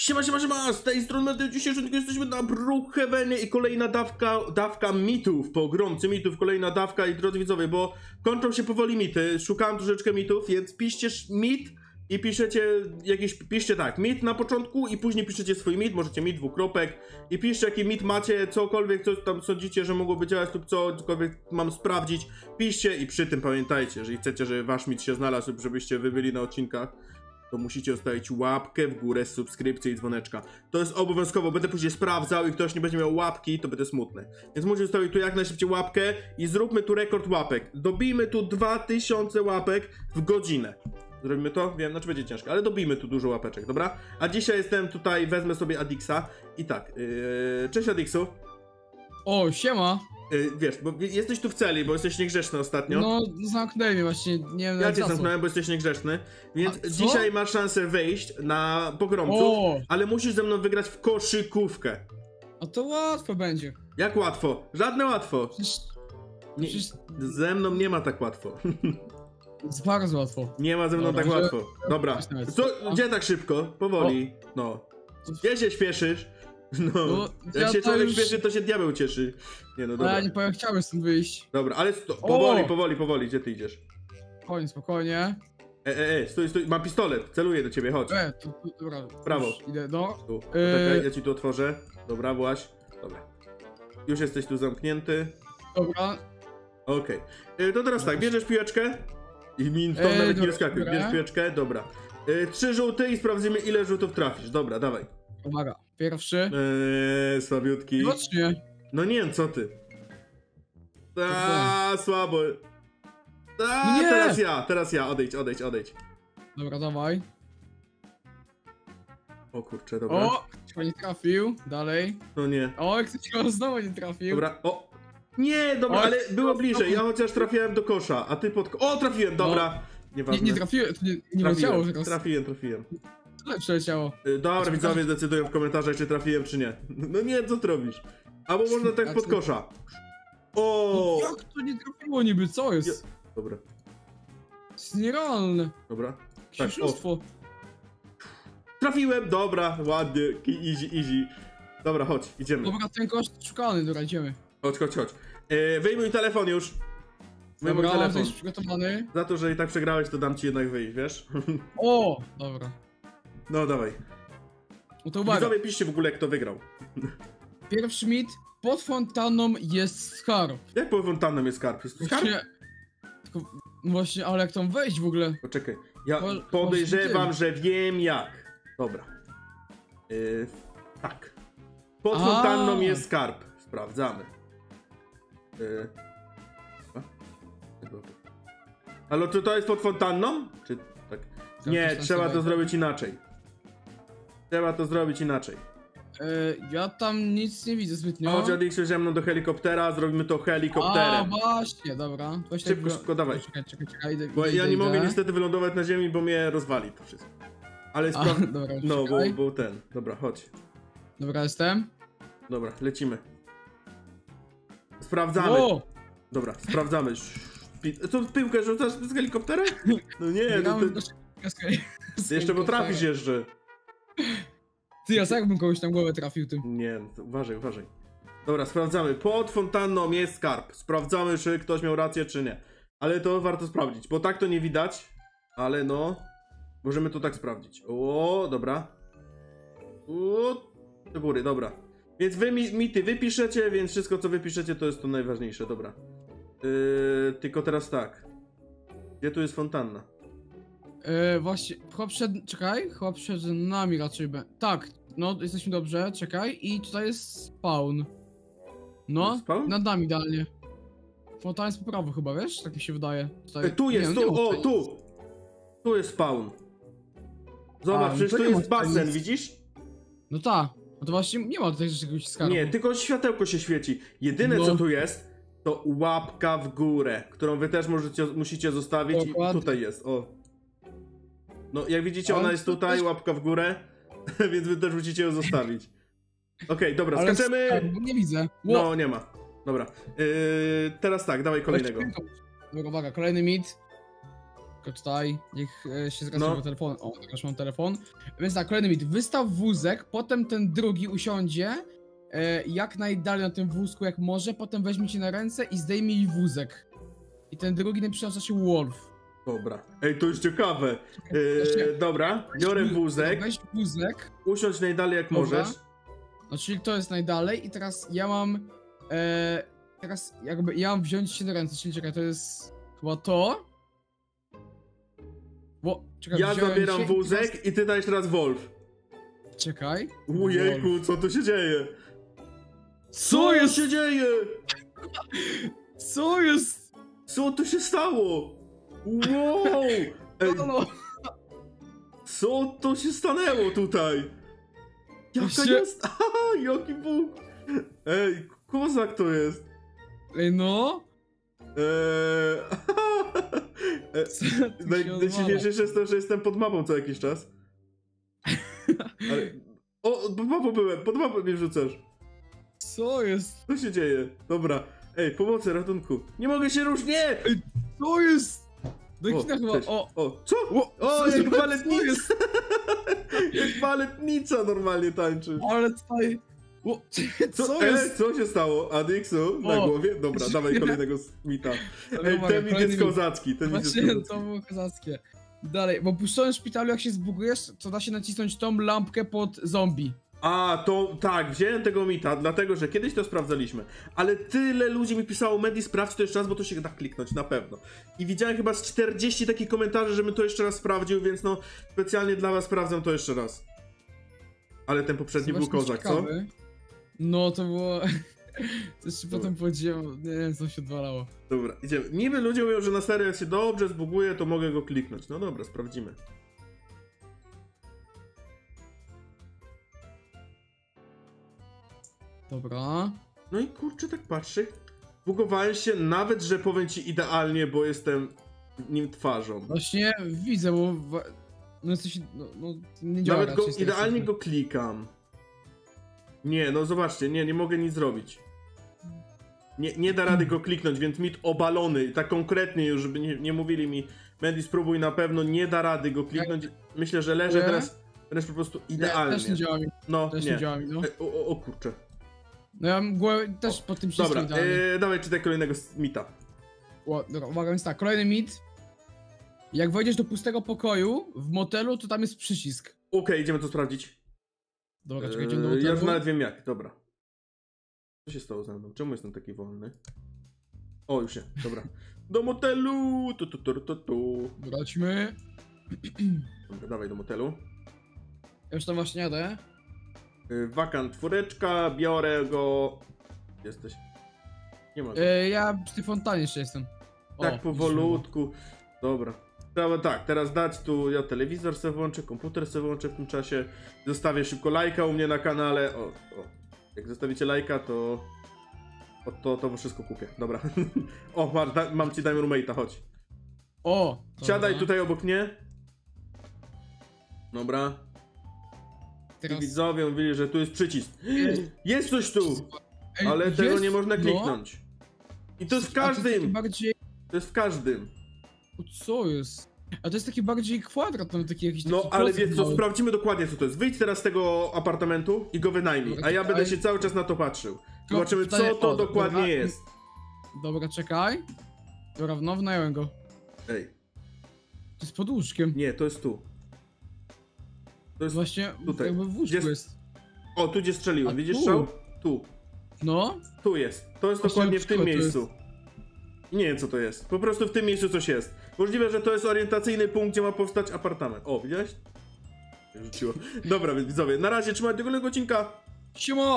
Siema, siema, siema, z tej strony Mateusz, dzisiejszy tylko jesteśmy na Brookhavenie i kolejna dawka, dawka mitów, pogromcy mitów, kolejna dawka i drodzy widzowie, bo kończą się powoli mity, szukałem troszeczkę mitów, więc piszcie sz- mit i piszecie jakieś, piszcie tak, mit na początku i później piszecie swój mit, możecie mit dwukropek i piszcie jaki mit macie, cokolwiek, co tam sądzicie, że mogłoby działać lub cokolwiek mam sprawdzić, piszcie i przy tym pamiętajcie, jeżeli chcecie, żeby wasz mit się znalazł lub żebyście wy byli na odcinkach, to musicie zostawić łapkę w górę z subskrypcji i dzwoneczka. To jest obowiązkowo, będę później sprawdzał i ktoś nie będzie miał łapki, to będę smutny. Więc musicie zostawić tu jak najszybciej łapkę i zróbmy tu rekord łapek. Dobijmy tu 2000 łapek w godzinę. Zrobimy to? Wiem, znaczy będzie ciężko, ale dobijmy tu dużo łapeczek, dobra? A dzisiaj jestem tutaj, wezmę sobie Adixa i tak, yy, cześć Adixu. O, siema! Yy, wiesz, bo jesteś tu w celi, bo jesteś niegrzeczny ostatnio. No, zamknęli mnie właśnie, nie wiem Ja cię czasu. zamknąłem, bo jesteś niegrzeczny, więc A dzisiaj masz szansę wyjść na pogromców, O, ale musisz ze mną wygrać w koszykówkę. a to łatwo będzie. Jak łatwo? Żadne łatwo. Przecież Nie, Przecież- ze mną nie ma tak łatwo. jest bardzo łatwo. Nie ma ze mną Dobra, tak że- łatwo. Dobra. Co, gdzie tak szybko? Powoli. No. Gdzie się śpieszysz? No. No, Jak ja się to człowiek już- śpieszy, to się diabeł cieszy. Nie no, dobra. ja nie powiem, chciałem stąd wyjść. Dobra, ale sto, powoli, powoli, powoli. Gdzie ty idziesz? Spokojnie, spokojnie. E, e, e, stój, stój. Mam pistolet. Celuję do ciebie, chodź. E, tu, tu, dobra. Prawo. Już idę, no. Tu. E. Poczekaj, ja ci tu otworzę. Dobra, właś. Dobra. Już jesteś tu zamknięty. Dobra. Okej. Y, To teraz tak, bierzesz piłeczkę i min stąd Ej, nawet nie dobra, skakuj. dobra. Bierzesz piłeczkę, dobra. Y, Trzy żółte i sprawdzimy ile żółtów trafisz. Dobra, dawaj. Uwaga. Pierwszy. Eee, słabiutki. Widocznie. No nie wiem, co ty. A, słabo. A, Nie! teraz ja, teraz ja, odejdź, odejdź, odejdź. Dobra, dawaj. O kurczę, dobra. O! Chyba nie trafił. Dalej. No nie. O, jak ktoś go znowu nie trafił. Dobra, o. Nie, dobra, O, ale było no, bliżej. no. Ja chociaż trafiłem do kosza, a ty pod. ko- O, trafiłem, dobra. Nie, Nieważne. nie trafiłem, to nie, nie trafiłem, leciało teraz. trafiłem, trafiłem. Tyle przeleciało. Y, Dobra, Znaczy, widzowie decydują w komentarzach, czy trafiłem, czy nie. No nie, co ty robisz? Albo można tak pod kosza. O! No, jak to nie trafiło niby, co jest? Dobra, To jest nierealne. dobra. Tak. Trafiłem, dobra, ładnie, easy, easy. Dobra, chodź, idziemy. Dobra, ten koszt szukany, dobra, idziemy. Chodź, chodź, chodź. E, wyjmuj telefon już. Wyjmuj Dobra, telefon. jesteś przygotowany. Za to, że i tak przegrałeś, to dam ci jednak wyjść, wiesz? O, dobra. No, dawaj. No to uwaga. Widzowie, piszcie w ogóle, kto wygrał. Pierwszy mit. Pod fontanną jest skarb. Jak po fontanną jest skarb? Jest tu skarb? Właśnie, tylko, no właśnie, ale jak tam wejść w ogóle? Poczekaj. Ja Mo- podejrzewam, że wiem jak. Dobra. Yy, tak. Pod A. fontanną jest skarb. Sprawdzamy. Yy. Ale czy to jest pod fontanną? Czy tak? Nie, trzeba to zrobić inaczej. Trzeba to zrobić inaczej. E, ja tam nic nie widzę zbytnio. Chodź Adixu ze mną do helikoptera, zrobimy to A, helikopterem. właśnie, dobra. Tak Szybko, szybko, dawaj. Czekaj, czekaj, czekaj, idę, Bo idę, ja nie idę. mogę niestety wylądować na ziemi, bo mnie rozwali to wszystko. Ale A, spraw... dobra, No, bo, bo ten. Dobra, chodź. Dobra, jestem. Dobra, lecimy. Sprawdzamy. O! Dobra, sprawdzamy. Co, piłkę rzucasz z helikoptera? No nie, no ty jeszcze potrafisz jeszcze. Ty, ja tak bym kogoś tam głowę trafił tym. Nie, no uważaj, uważaj. Dobra, sprawdzamy. Pod fontanną jest skarb. Sprawdzamy, czy ktoś miał rację, czy nie. Ale to warto sprawdzić, bo tak to nie widać. Ale no, możemy to tak sprawdzić. O, dobra. O, do góry, dobra. Więc wy mi, mity wypiszecie, więc wszystko co wypiszecie to jest to najważniejsze, dobra. Yy, tylko teraz tak. Gdzie tu jest fontanna? E, właśnie, chyba przed, czekaj, chyba przed nami raczej be. Tak, no, jesteśmy dobrze, czekaj. I tutaj jest spawn. No, Spawn? nad nami idealnie. Fontan jest po prawo chyba, wiesz? Tak mi się wydaje. Tutaj. E, tu jest, nie, tu, nie o, tu! Tu jest spawn. Zobacz, A, no przecież tu jest basen, nic. widzisz? No tak, no to właśnie nie ma tutaj czegoś skarbu. Nie, tylko światełko się świeci. Jedyne No. co tu jest, to łapka w górę, którą wy też możecie, musicie zostawić i Dokładnie. tutaj jest, o. No, jak widzicie, ona jest tutaj, łapka w górę, więc wy też musicie ją zostawić. Okej, dobra, Ale skaczemy. skarbu nie widzę. No, nie ma. Dobra. Yy, teraz tak, dawaj kolejnego. Dobra, uwaga, kolejny mit. Tutaj, niech e, się zgadza No. telefon. O, teraz mam telefon. Więc tak, kolejny mit. Wystaw wózek, potem ten drugi usiądzie e, jak najdalej na tym wózku jak może, potem weźmie cię na ręce i zdejmij włózek. I ten drugi napisze się Wolf. Dobra. Ej, to jest ciekawe. Yy, dobra, biorę wózek, Weź wózek, usiądź najdalej jak Dobra. możesz. no czyli to jest najdalej i teraz ja mam, e, teraz jakby ja mam wziąć się na ręce, czyli czekaj, to jest chyba to. Bo, czekaj, Ja zabieram się i wózek i ty dajesz teraz Wolf. Teraz, czekaj. Ujejku, co tu się dzieje? Co jest? się dzieje? Co jest? Co tu się stało? Wow! Ej, Halo? co to się stanęło tutaj? Jaka Się- jest? Aha, jaki Bóg! Ej, kozak to jest. Ej no? Eee... e, Co tu się? Najśmieszniejsze jest to, że jestem pod mapą co jakiś czas. Ale... O, pod mapą byłem, pod mapą mnie wrzucasz. Co jest? Co się dzieje? Dobra. Ej, pomocy, ratunku. Nie mogę się ruszyć, nie! Co jest? Do O, kina chyba, cześć. o. O, co? O, O, co jak jest? baletnica! jak baletnica normalnie tańczy. Ale tutaj... O, co, Co, jest? E, co się stało? Adixu na O. głowie? Dobra, dawaj kolejnego mita. Ej, ten mit jest kozacki, ten mit jest kozacki. to było kozackie. Dalej, bo puszczonym szpitalu jak się zbugujesz, to da się nacisnąć tą lampkę pod zombie. A, to tak, wziąłem tego mita, dlatego że kiedyś to sprawdzaliśmy, ale tyle ludzi mi pisało, Medi sprawdź to jeszcze raz, bo to się da kliknąć, na pewno. I widziałem chyba z 40 takich komentarzy, żebym to jeszcze raz sprawdził, więc no, specjalnie dla was sprawdzam to jeszcze raz. Ale ten poprzedni był kozak, co? No to było... To jeszcze Dobra. potem podziałem, nie wiem co się odwalało. Dobra, idziemy. Niby ludzie mówią, że na serio jak się dobrze zbuguje, to mogę go kliknąć. No dobra, sprawdzimy. Dobra. No i kurczę, tak patrzę. Bugowałem się nawet, że powiem ci idealnie, bo jestem nim twarzą. Właśnie widzę, bo... No jesteś... No, no nie działa Nawet go, idealnie go klikam. Nie, no zobaczcie, nie, nie mogę nic zrobić. Nie, nie da rady go kliknąć, więc mit obalony, tak konkretnie już, żeby nie, nie mówili mi Mandy spróbuj na pewno, nie da rady go kliknąć. Myślę, że leżę Nie? teraz, teraz po prostu Nie, idealnie. też nie działa mi, No, też nie, nie. działa mi, no. E, O, o, o kurczę. No ja mam głowę też pod tym Dobra, wszystkim idealnie. e, dawaj czytaj kolejnego mita. O, dobra, uwaga, więc tak, kolejny mit. Jak wejdziesz do pustego pokoju w motelu, to tam jest przycisk. Okej, idziemy to sprawdzić. Dobra, czekaj, idziemy do E, motelu. ja już nawet wiem jak, dobra. Co się stało ze mną? Czemu jestem taki wolny? O, już nie, dobra. Do motelu! Tu, tu, tu, tu, tu. Wróćmy. Dobra, dawaj do motelu. Ja już tam właśnie jadę. Y, Wakant czwóreczka, biorę go. Jesteś. Nie ma. E, ja przy tej fontannie jeszcze jestem. O, tak powolutku. Dobra. Dobra, tak, teraz dać tu, ja telewizor sobie włączę, komputer sobie włączę w tym czasie. Zostawię szybko lajka u mnie na kanale. O, o. Jak zostawicie lajka, to... To, to, to wszystko kupię. Dobra. o, masz, da, mam ci time roommate'a, chodź. O! Siadaj dobra. tutaj obok mnie. Dobra. I Teraz... widzowie mówili, że tu jest przycisk. Jest. Coś tu! Ej, Ale tego jest? nie można No. kliknąć. I to jest w A to jest każdym! bardziej... To jest w każdym. O, co jest? A to jest taki bardziej kwadrat, tam taki jakiś No taki ale klocek wiesz co, mały. sprawdzimy dokładnie co to jest. Wyjdź teraz z tego apartamentu i go wynajmij, a ja będę się cały czas na to patrzył. Zobaczymy co to dokładnie dobra. jest. Dobra, czekaj. Dobra, no wynająłem go. Ej, To jest pod łóżkiem. nie, to jest tu. To jest... Właśnie tutaj. jakby w łóżku Gdzie- jest. O, tu gdzie strzeliłem, A widzisz tu? strzał? Tu. No, Tu jest. To jest Właśnie dokładnie w tym jest. miejscu. I Nie wiem co to jest. Po prostu w tym miejscu coś jest. Możliwe, że to jest orientacyjny punkt, gdzie ma powstać apartament. O, widziałeś? Rzuciło. Dobra, więc widzowie, na razie trzymajcie tego odcinka. siema!